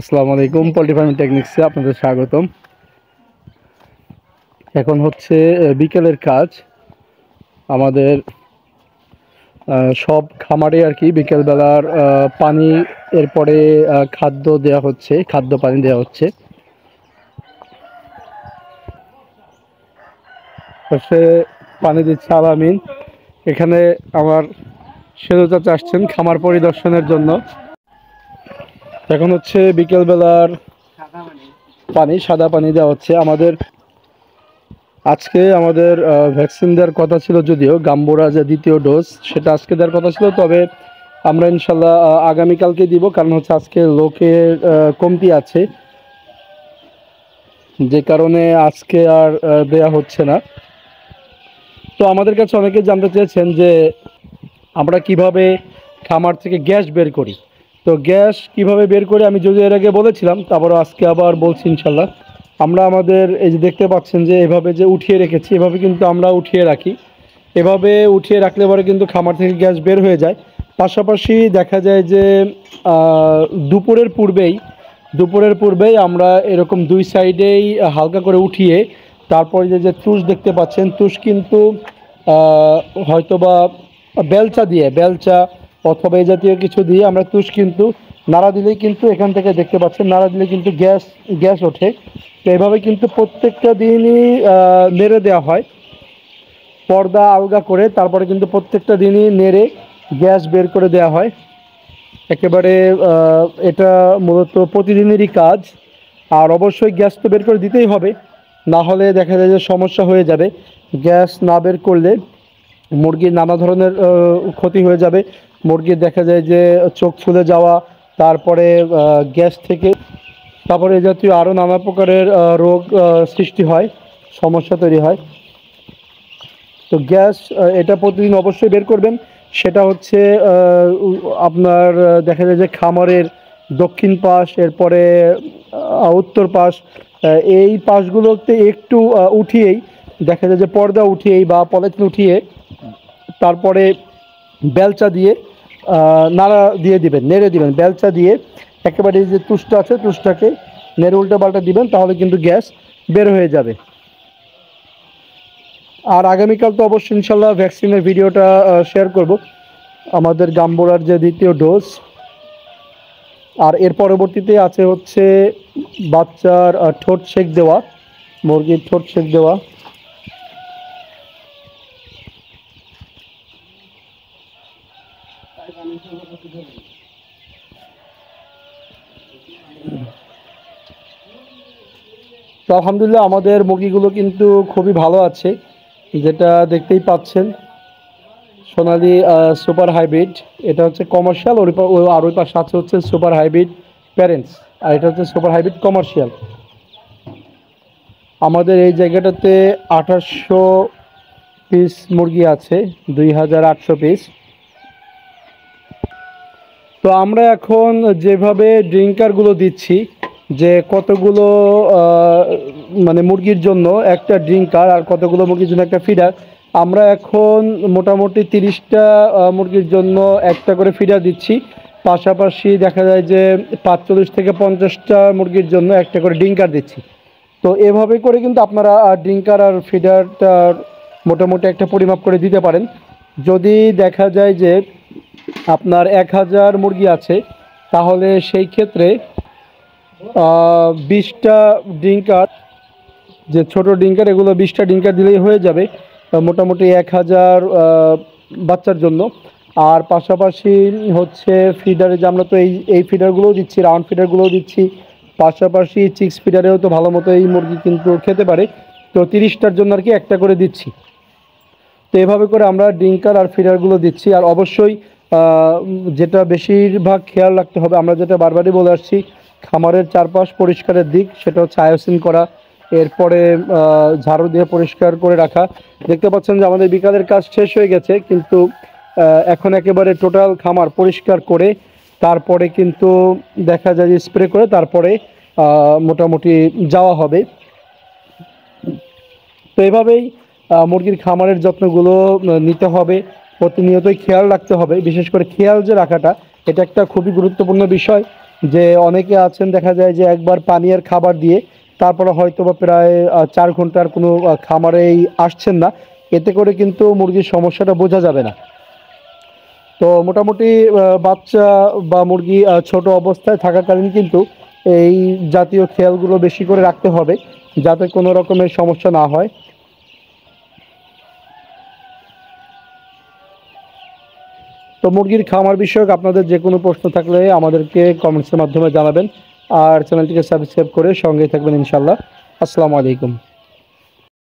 আসসালামু আলাইকুম poultry farming টেকনিক্সে আপনাদের স্বাগতম। এখন হচ্ছে বিকেলের কাজ। আমাদের সব খামারে আর কি বিকেলবেলার পানি, এরপরে খাদ্য দেওয়া হচ্ছে, খাদ্য পানি দেওয়া হচ্ছে। পাশে পানি দিচ্ছে আলামিন। এখানে আমার চাচা আসছেন খামার পরিদর্শনের জন্য। এখন হচ্ছে বিকেলবেলার পানি, সাদা পানি দেওয়া হচ্ছে। আমাদের আজকে আমাদের ভ্যাকসিন দেওয়ার কথা ছিল যদিও, গাম্বোরা যে দ্বিতীয় ডোজ সেটা আজকে দেওয়ার কথা ছিল, তবে আমরা ইনশাল্লাহ আগামীকালকে দিব, কারণ হচ্ছে আজকে লোকের কমতি আছে। যে কারণে আজকে আর দেয়া হচ্ছে না। তো আমাদের কাছে অনেকে জানতে চেয়েছেন যে আমরা কীভাবে খামার থেকে গ্যাস বের করি। তো গ্যাস কীভাবে বের করে আমি যদি এর আগে বলেছিলাম, তারপর আজকে আবার বলছি ইনশাল্লাহ। আমরা আমাদের এই যে দেখতে পাচ্ছেন যে এভাবে যে উঠিয়ে রেখেছি, এভাবে কিন্তু আমরা উঠিয়ে রাখি। এভাবে উঠিয়ে রাখলে পরে কিন্তু খামার থেকে গ্যাস বের হয়ে যায়। পাশাপাশি দেখা যায় যে দুপুরের পূর্বেই দুপুরের পূর্বেই আমরা এরকম দুই সাইডেই হালকা করে উঠিয়ে, তারপরে যে যে তুষ দেখতে পাচ্ছেন তুষ কিন্তু হয়তোবা বেলচা দিয়ে, বেলচা অথবা এই জাতীয় কিছু দিয়ে আমরা তুষ কিন্তু নাড়া দিলেই কিন্তু এখান থেকে দেখতে পাচ্ছেন, নাড়া দিলে কিন্তু গ্যাস গ্যাস ওঠে। তো এভাবে কিন্তু প্রত্যেকটা দিনই নেড়ে দেওয়া হয়। পর্দা আলগা করে তারপরে কিন্তু প্রত্যেকটা দিনই নেড়ে গ্যাস বের করে দেওয়া হয়। একেবারে এটা মূলত প্রতিদিনেরই কাজ। আর অবশ্যই গ্যাস তো বের করে দিতেই হবে। না হলে দেখা যায় যে সমস্যা হয়ে যাবে। গ্যাস না বের করলে মুরগির নানা ধরনের ক্ষতি হয়ে যাবে। মুরগির দেখা যায় যে চোখ ফুলে যাওয়া, তারপরে গ্যাস থেকে, তারপরে এ জাতীয় আরও নানা প্রকারের রোগ সৃষ্টি হয়, সমস্যা তৈরি হয়। তো গ্যাস এটা প্রতিদিন অবশ্যই বের করবেন। সেটা হচ্ছে আপনার দেখা যায় যে খামারের দক্ষিণ পাশ, এরপরে উত্তর পাশ এই পাশগুলোতে একটু উঠিয়েই, দেখা যায় যে পর্দা উঠিয়েই বা পলিথিন উঠিয়ে তারপরে বেলচা দিয়ে নাড়া দিয়ে দিবেন, নেড়ে দিবেন, বেলচা দিয়ে একেবারে যে তুষটা আছে, তুষটাকে নেড়ে উল্টো পাল্টা দিবেন, তাহলে কিন্তু গ্যাস বের হয়ে যাবে। আর আগামীকাল তো অবশ্যই ইনশাল্লাহ ভ্যাকসিনের ভিডিওটা শেয়ার করব। আমাদের গাম্বোরার যে দ্বিতীয় ডোজ আর এর পরবর্তীতে আছে হচ্ছে বাচ্চার ঠোঁট সেক দেওয়া, মুরগির ঠোঁট সেক দেওয়া। তো আলহামদুলিল্লাহ আমাদের মুরগিগুলো কিন্তু খুবই ভালো আছে। যেটা দেখতেই পাচ্ছেন, সোনালি সুপার হাইব্রিড। এটা হচ্ছে কমার্শিয়াল ওর আর ওই পাশে আছে হচ্ছে সুপার হাইব্রিড প্যারেন্টস আর এটা হচ্ছে সুপার হাইব্রিড কমার্শিয়াল আমাদের এই জায়গাটাতে আঠাশশো পিস মুরগি আছে, দুই হাজার আটশো পিস তো আমরা এখন যেভাবে ড্রিঙ্কারগুলো দিচ্ছি, যে কতগুলো মানে মুরগির জন্য একটা ড্রিঙ্কার আর কতগুলো মুরগির জন্য একটা ফিডার আমরা এখন মোটামুটি তিরিশটা মুরগির জন্য একটা করে ফিডার দিচ্ছি। পাশাপাশি দেখা যায় যে পাঁচচল্লিশ থেকে পঞ্চাশটা মুরগির জন্য একটা করে ড্রিঙ্কার দিচ্ছি। তো এভাবে করে কিন্তু আপনারা ড্রিঙ্কার আর ফিডারটার মোটামুটি একটা পরিমাপ করে দিতে পারেন। যদি দেখা যায় যে আপনার এক হাজার মুরগি আছে, তাহলে সেই ক্ষেত্রে বিশটা ডিঙ্কার, যে ছোট ডিঙ্কার, এগুলো বিশটা ডিঙ্কার দিলেই হয়ে যাবে মোটামুটি এক হাজার বাচ্চার জন্য। আর পাশাপাশি হচ্ছে ফিডারে যে আমরা তো এই এই ফিডারগুলোও দিচ্ছি রাউন্ড ফিডারগুলোও দিচ্ছি, পাশাপাশি চিক্স ফিডারেও তো ভালো মতো এই মুরগি কিন্তু খেতে পারে। তো তিরিশটার জন্য আর কি একটা করে দিচ্ছি। তো এভাবে করে আমরা ডিঙ্কার আর ফিডারগুলো দিচ্ছি। আর অবশ্যই যেটা বেশিরভাগ খেয়াল রাখতে হবে, আমরা যেটা বারবারই বলে আসছি, খামারের চারপাশ পরিষ্কারের দিক, সেটা হচ্ছে আয়োসিন করা, এরপরে ঝাড়ু দিয়ে পরিষ্কার করে রাখা। দেখতে পাচ্ছেন যে আমাদের বিকালের কাজ শেষ হয়ে গেছে, কিন্তু এখন একেবারে টোটাল খামার পরিষ্কার করে, তারপরে কিন্তু দেখা যায় যে স্প্রে করে, তারপরে মোটামুটি যাওয়া হবে। তো এভাবেই মুরগির খামারের যত্নগুলো নিতে হবে। প্রতিনিয়তই খেয়াল রাখতে হবে, বিশেষ করে খেয়াল যে রাখাটা, এটা একটা খুবই গুরুত্বপূর্ণ বিষয় যে অনেকে আছেন, দেখা যায় যে একবার পানি আর খাবার দিয়ে তারপরে হয়তো বা প্রায় চার ঘণ্টার কোনো খামারেই আসছেন না, এতে করে কিন্তু মুরগির সমস্যাটা বোঝা যাবে না। তো মোটামুটি বাচ্চা বা মুরগি ছোট অবস্থায় থাকাকালীন কিন্তু এই জাতীয় খেয়ালগুলো বেশি করে রাখতে হবে, যাতে কোনো রকমের সমস্যা না হয়। তো মুরগির খামার বিষয়ক আপনাদের যে কোনো প্রশ্ন থাকলে আমাদেরকে কমেন্টসের মাধ্যমে জানাবেন। আর চ্যানেলটিকে সাবস্ক্রাইব করে সঙ্গে থাকবেন ইনশাল্লাহ আসসালামু আলাইকুম।